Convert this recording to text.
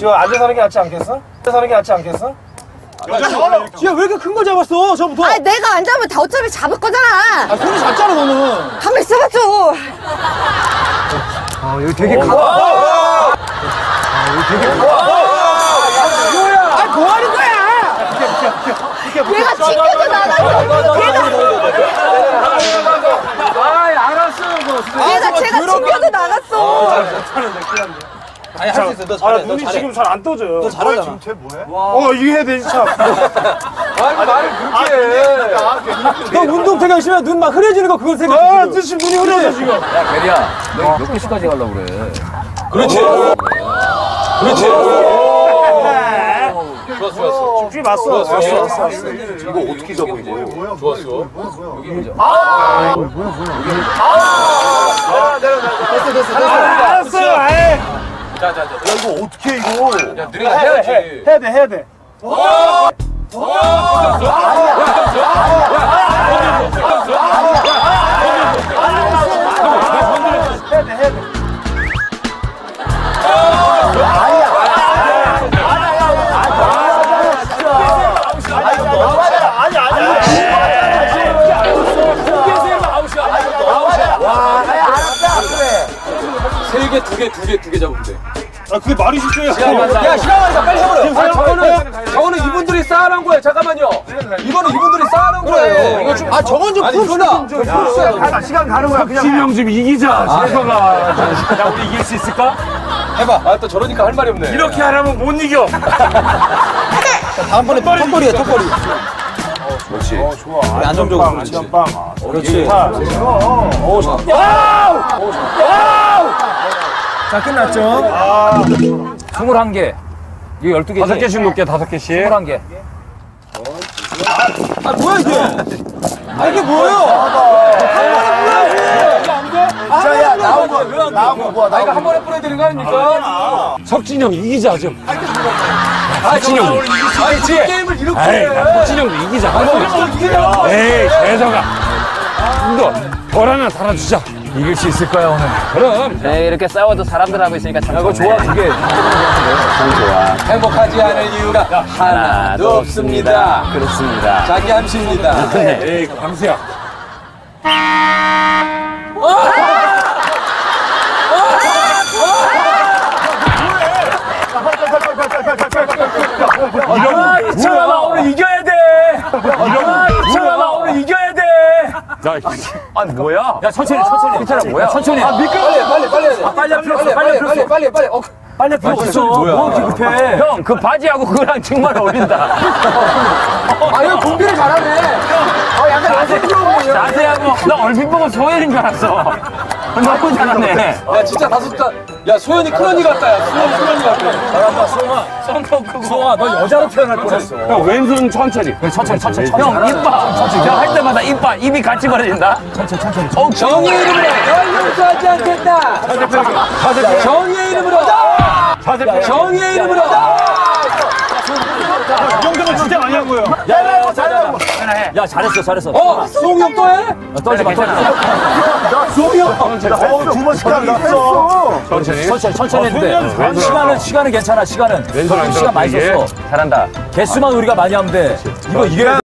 지금 앉아서 하는 게 낫지 않겠어? 앉아서 하는 게 낫지 않겠어? 지금 왜 이렇게 큰 거 잡았어, 저부터? 아 내가 안 잡으면 다 어차피 잡을 거잖아. 아, 손이 작잖아, 너는. 가만 있어봐 좀. 아, 뭐 하는 거야? 얘가 튕겨져 나갔어. 얘가 알았어, 뭐. 얘가 제가 튕겨져 나갔어. 아니, 할 수 있어. 너 아, 잘해. 너 눈이 잘해. 지금 잘 안 떠져요. 잘하잖아. 어, 이게 해야 되지, 참. 아니, 말을 그렇게 해. 너 운동 되게 열심히 하면 눈막 흐려지는 거 그걸 생각해. 아, 지금 눈이 흐려져, 지금. 야, 게리야, 너 몇 개씩까지 가려고 그래? 그렇지. 그렇지. 좋았어, 좋았어. 죽이 맞어. 좋았어. 이거 어떻게 잡아, 이거? 좋았어. 알았어요, 아예. 자, 자, 자. 야, 이거 어떻게 이거? 야, 너네가 해야지. 해야 돼, 해야 돼. 아니, 세 개, 두 개, 두 개, 두 개 잡으면 돼. 아, 그게 말이 쉽죠? 야, 시간하니까 빨리 해버려. 아, 저거는, 저거는 이분들이 쌓아놓은 거예요. 잠깐만요. 이거는 이분들이 쌓아놓은 거예요. 이거 좀, 아, 저건 좀 풉시다. 가, 시간 가는 거야, 그냥. 지명 좀 이기자. 제서가. 야, 우리 이길 수 있을까? 해봐. 아, 또 저러니까 할 말이 없네. 이렇게 하려면 못 이겨. 다음번에 턱걸이야, 턱걸이. 그렇지. 우리 안정적으로. 그렇지. 빵. 그렇지. 자, 끝났죠? 21개. 이거 12개지? 다섯 개씩 놓게, 다섯 개씩. 21개. 아, 뭐야, 이게? 아, 이게 뭐예요? 자, 야, 나온 거, 나온 거 뭐야, 아, 이거 한 번에 뿌려드리는 거 아닙니까? 석진형 이기자, 좀. 아, 진영. 아니, 지금 게임을 이렇게 에이, 해. 석진형도 이기자. 에이, 재서가. 너, 벌 하나 달아주자. 이길 수 있을 거야, 오늘. 그럼. 네, 이렇게 싸워도 사람들하고 있으니까 참. 이거 좋아, 두 개. 행복하지 않을 이유가 하나도 없습니다. 그렇습니다. 자기 암시입니다. 에이, 광수야. 이 자, 아니, 뭐야? 야, 천천히, 천천히. 괜찮아, 뭐야? 천천히. 아, 미끄러 빨리, 빨리, 빨리 해야 돼. 빨리 할 필요 없어, 빨리, 빨리 할 필요 빨리, 없어. 빨리, 빨리. 어, 빨리 할 필요 없어. 뭐 이렇게 급해? 형, 그 바지하고 그거랑 정말 어울린다. 아, 이거 공개를 잘하네. 아, 약간 자세, 자세하고, 나 얼핏 보고 소연인 줄 알았어. 너무 잘하네. 야, 진짜 다섯 다. 야, 소연이 큰 언니 같다. 야, 소연이 큰 언니 같다. 성도 크고. 소아, 너 여자로 태어날 뻔했어. 형, 왼손 천천히. 천천히, 천천히. 형, 이빨. 형, 할 때마다 이빨, 입이 같이 벌어진다. 천천히, 천천히. 어, 정의의 이름으로 널 용서하지 않겠다. 정의의 이름으로. 정의의 이름으로. 영정을 진짜 많이 한 거예요. 야, 잘 했어, 잘했어. 어, 수홍이 형 또 해? 떨지 마, 떨지 마. 수홍이 형. 어, 두 번씩 한다. 했어. 천천히. 천천히, 천천히 돼. 왼손 시간은, 시간은 괜찮아, 시간은. 왼손 안 시간 많이. 썼어. 잘한다. 개수만 우리가 많이 하면 돼. 이거 이겨야